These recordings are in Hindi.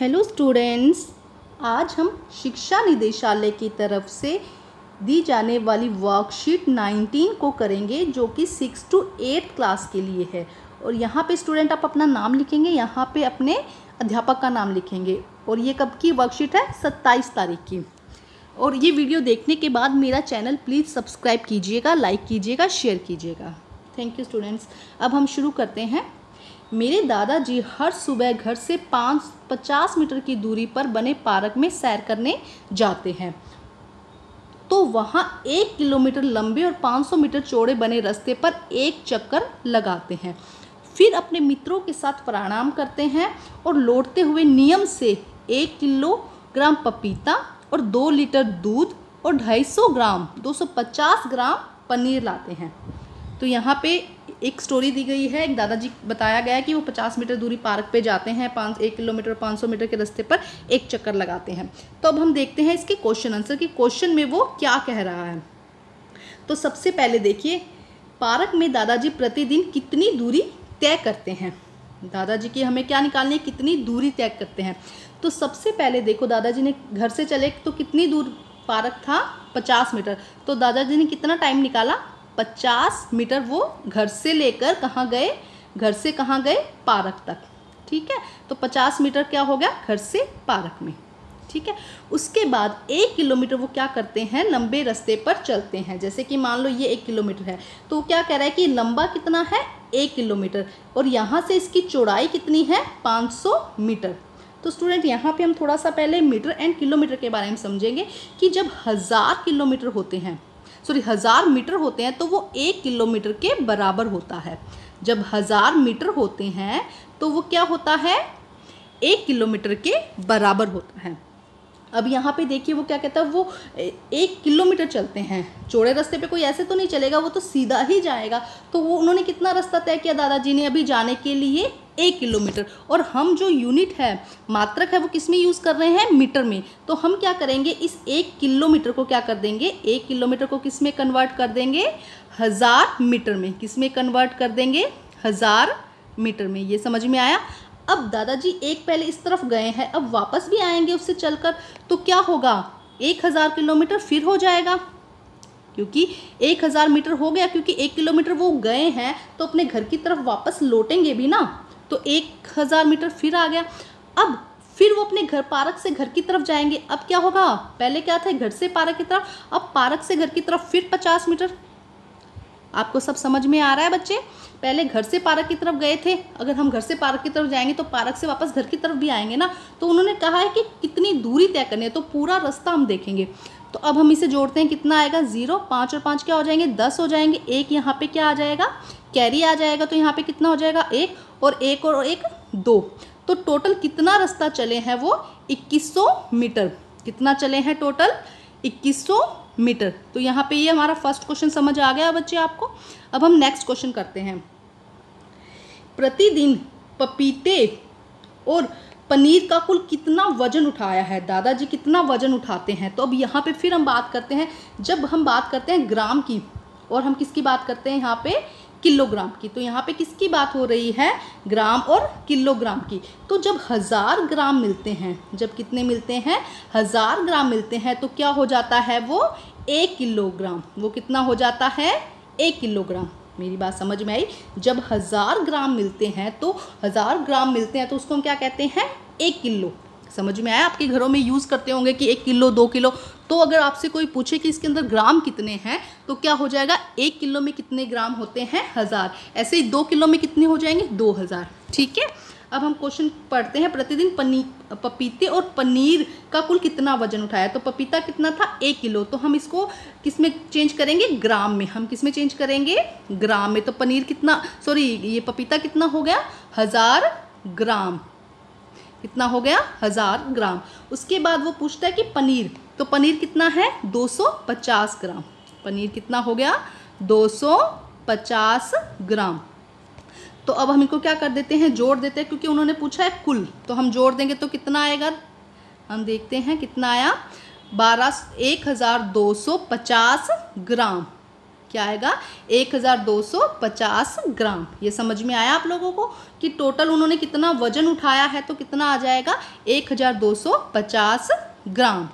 हेलो स्टूडेंट्स आज हम शिक्षा निदेशालय की तरफ़ से दी जाने वाली वर्कशीट 19 को करेंगे, जो कि सिक्स टू एट्थ क्लास के लिए है। और यहाँ पे स्टूडेंट आप अपना नाम लिखेंगे, यहाँ पे अपने अध्यापक का नाम लिखेंगे। और ये कब की वर्कशीट है? 27 तारीख की। और ये वीडियो देखने के बाद मेरा चैनल प्लीज़ सब्सक्राइब कीजिएगा लाइक कीजिएगा शेयर कीजिएगा। थैंक यू स्टूडेंट्स अब हम शुरू करते हैं। मेरे दादाजी हर सुबह घर से पाँच, पचास मीटर की दूरी पर बने पार्क में सैर करने जाते हैं। तो वहाँ एक किलोमीटर लंबे और 500 मीटर चौड़े बने रास्ते पर एक चक्कर लगाते हैं। फिर अपने मित्रों के साथ प्रणाम करते हैं और लौटते हुए नियम से एक किलोग्राम पपीता और दो लीटर दूध और 250 ग्राम 250 ग्राम पनीर लाते हैं। तो यहाँ पे एक स्टोरी दी गई है, एक दादाजी बताया गया है कि वो 50 मीटर दूरी पार्क पे जाते हैं, पाँच, एक किलोमीटर 500 मीटर के रास्ते पर एक चक्कर लगाते हैं। तो अब हम देखते हैं इसके क्वेश्चन आंसर कि क्वेश्चन में वो क्या कह रहा है। तो सबसे पहले देखिए पार्क में दादाजी प्रतिदिन कितनी दूरी तय करते हैं? दादाजी की हमें क्या निकालनी है? कितनी दूरी तय करते हैं? तो सबसे पहले देखो, दादाजी ने घर से चले तो कितनी दूर पार्क था? पचास मीटर तो दादाजी ने कितना टाइम निकाला? पचास मीटर वो घर से लेकर कहाँ गए? घर से कहाँ गए? पार्क तक। ठीक है? तो पचास मीटर क्या हो गया? घर से पार्क में। ठीक है? उसके बाद एक किलोमीटर वो क्या करते हैं? लंबे रास्ते पर चलते हैं। जैसे कि मान लो ये एक किलोमीटर है। तो क्या कह रहा है कि लंबा कितना है? एक किलोमीटर। और यहाँ से इसकी चौड़ाई कितनी है? 500 मीटर। तो स्टूडेंट, यहाँ पे हम थोड़ा सा पहले मीटर एंड किलोमीटर के बारे में समझेंगे कि जब हज़ार किलोमीटर होते हैं सॉरी, हज़ार मीटर होते हैं तो वो एक किलोमीटर के बराबर होता है। जब हज़ार मीटर होते हैं तो वो क्या होता है? एक किलोमीटर के बराबर होता है। अब यहाँ पे देखिए वो क्या कहता है, वो एक किलोमीटर चलते हैं। चौड़े रास्ते पे कोई ऐसे तो नहीं चलेगा, वो तो सीधा ही जाएगा। तो वो, उन्होंने कितना रास्ता तय किया दादाजी ने अभी जाने के लिए? एक किलोमीटर। और हम जो यूनिट है, मात्रक है, वो किसमें यूज़ कर रहे हैं? मीटर में। तो हम क्या करेंगे, इस एक किलोमीटर को क्या कर देंगे? एक किलोमीटर को किसमें कन्वर्ट कर देंगे? हज़ार मीटर में। किसमें कन्वर्ट कर देंगे? हज़ार मीटर में। ये समझ में आया? अब दादाजी एक पहले इस तरफ़ गए हैं, अब वापस भी आएँगे उससे चलकर तो क्या होगा? एक हज़ार किलोमीटर फिर हो जाएगा। क्योंकि एक हज़ार मीटर हो गया, क्योंकि एक किलोमीटर वो गए हैं तो अपने घर की तरफ़ वापस लौटेंगे भी ना? तो एक हज़ार मीटर फिर आ गया। अब फिर वो अपने घर, पार्क से घर की तरफ़ जाएँगे। अब क्या होगा? पहले क्या था? घर से पार्क की तरफ़। अब पार्क से घर की तरफ़ फिर पचास मीटर। आपको सब समझ में आ रहा है बच्चे? पहले घर से पार्क की तरफ़ गए थे। अगर हम घर से पार्क की तरफ़ जाएँगे तो पार्क से वापस घर की तरफ़ भी आएँगे ना? तो उन्होंने कहा है कि कितनी दूरी तय करनी है तो पूरा रास्ता हम देखेंगे। तो अब हम इसे जोड़ते हैं, कितना आएगा? ज़ीरो, पाँच और पाँच क्या हो जाएँगे? दस हो जाएँगे। एक यहाँ पे क्या आ जाएगा? कैरी आ जाएगा तो यहाँ पे कितना हो जाएगा? एक और एक और एक दो। तो टोटल कितना रास्ता चले हैं वो? 2100 मीटर। कितना चले हैं टोटल? 2100 मीटर। तो यहाँ पे ये हमारा फ़र्स्ट क्वेश्चन समझ आ गया बच्चे आपको। अब हम नेक्स्ट क्वेश्चन करते हैं। प्रतिदिन पपीते और पनीर का कुल कितना वज़न उठाया है? दादाजी कितना वज़न उठाते हैं? तो अब यहाँ पे फिर हम बात करते हैं। जब हम बात करते हैं ग्राम की, और हम किसकी बात करते हैं यहाँ पे? किलोग्राम की। तो यहाँ पे किसकी बात हो रही है? ग्राम और किलोग्राम की। तो जब हज़ार ग्राम मिलते हैं, जब कितने मिलते हैं? हज़ार ग्राम मिलते हैं तो क्या हो जाता है वो? एक किलोग्राम। वो कितना हो जाता है? एक किलोग्राम। मेरी बात समझ में आई? जब हज़ार ग्राम मिलते हैं तो हज़ार ग्राम मिलते हैं तो उसको हम क्या कहते हैं? एक किलो। समझ में आया? आपके घरों में यूज़ करते होंगे कि एक किलो, दो किलो। तो अगर आपसे कोई पूछे कि इसके अंदर ग्राम कितने हैं तो क्या हो जाएगा? एक किलो में कितने ग्राम होते हैं? हज़ार। ऐसे ही दो किलो में कितने हो जाएँगे? दो हज़ार। ठीक है? अब हम क्वेश्चन पढ़ते हैं प्रतिदिन पनीर पपीते और पनीर का कुल कितना वज़न उठाया? तो पपीता कितना था? एक किलो। तो हम इसको किसमें चेंज करेंगे? ग्राम में। हम किसमें चेंज करेंगे? ग्राम में। तो पनीर कितना, सॉरी, ये पपीता कितना हो गया? हज़ार ग्राम। कितना हो गया? हज़ार ग्राम। उसके बाद वो पूछता है कि पनीर तो पनीर कितना है? 250 ग्राम। पनीर कितना हो गया? 250 ग्राम। तो अब हम इनको क्या कर देते हैं? जोड़ देते हैं, क्योंकि उन्होंने पूछा है कुल। तो हम जोड़ देंगे तो कितना आएगा? हम देखते हैं कितना आया। बारह एक हज़ार दो सौ पचास ग्राम। क्या आएगा? 1250 ग्राम। ये समझ में आया आप लोगों को कि टोटल उन्होंने कितना वज़न उठाया है तो कितना आ जाएगा? 1250 ग्राम।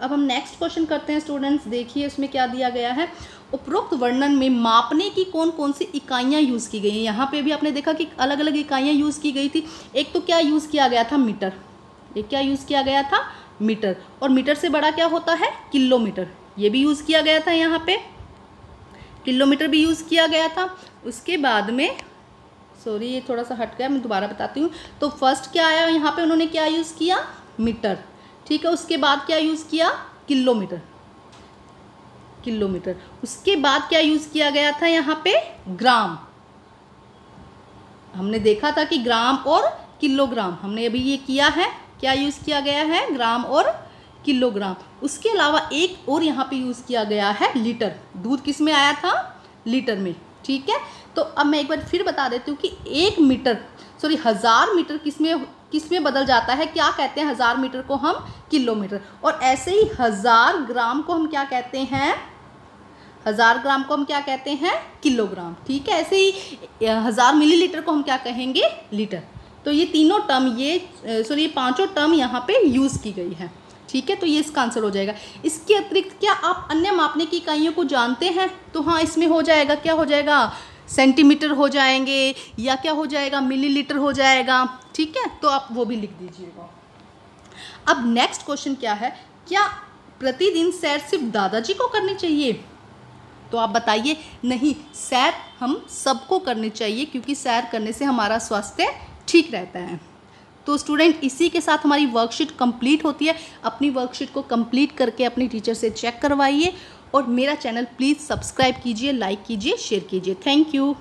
अब हम नेक्स्ट क्वेश्चन करते हैं स्टूडेंट्स देखिए इसमें क्या दिया गया है। उपरोक्त वर्णन में मापने की कौन कौन सी इकाइयाँ यूज़ की गई हैं? यहाँ पे भी आपने देखा कि अलग अलग इकाइयाँ यूज़ की गई थी। एक तो क्या यूज़ किया गया था? मीटर। एक क्या यूज़ किया गया था? मीटर। और मीटर से बड़ा क्या होता है? किलोमीटर। ये भी यूज़ किया गया था यहाँ पे। किलोमीटर भी यूज़ किया गया था। उसके बाद में सॉरी ये थोड़ा सा हट गया, मैं दोबारा बताती हूँ। तो फ़र्स्ट क्या आया? यहाँ पे उन्होंने क्या यूज़ किया? मीटर। ठीक है, उसके बाद क्या यूज़ किया? किलोमीटर। किलोमीटर। उसके बाद क्या यूज़ किया गया था यहाँ पे? ग्राम। हमने देखा था कि ग्राम और किलोग्राम। हमने अभी ये किया है, क्या यूज़ किया गया है? ग्राम और किलोग्राम। उसके अलावा एक और यहाँ पे यूज़ किया गया है लीटर। दूध किसमें आया था? लीटर में। ठीक है? तो अब मैं एक बार फिर बता देती हूँ कि एक मीटर सॉरी हज़ार मीटर किसमें किसमें बदल जाता है? क्या कहते हैं हज़ार मीटर को हम? किलोमीटर। और ऐसे ही हज़ार ग्राम को हम क्या कहते हैं? हज़ार ग्राम को हम क्या कहते हैं? किलोग्राम। ठीक है? ऐसे ही हज़ार मिलीलीटर को हम क्या कहेंगे? लीटर। तो ये तीनों टर्म ये सॉरी ये पाँचों टर्म यहाँ पे यूज़ की गई है। ठीक है? तो ये इसका आंसर हो जाएगा। इसके अतिरिक्त क्या आप अन्य मापने की इकाइयों को जानते हैं? तो हाँ इसमें हो जाएगा, क्या हो जाएगा? सेंटीमीटर हो जाएँगे या क्या हो जाएगा? मिलीलीटर हो जाएगा। ठीक है? तो आप वो भी लिख दीजिएगा। अब नेक्स्ट क्वेश्चन क्या है? क्या प्रतिदिन सैर सिर्फ़ दादाजी को करनी चाहिए? तो आप बताइए। नहीं, सैर हम सबको करनी चाहिए क्योंकि सैर करने से हमारा स्वास्थ्य ठीक रहता है। तो स्टूडेंट इसी के साथ हमारी वर्कशीट कंप्लीट होती है। अपनी वर्कशीट को कंप्लीट करके अपने टीचर से चेक करवाइए और मेरा चैनल प्लीज़ सब्सक्राइब कीजिए लाइक कीजिए शेयर कीजिए। Thank you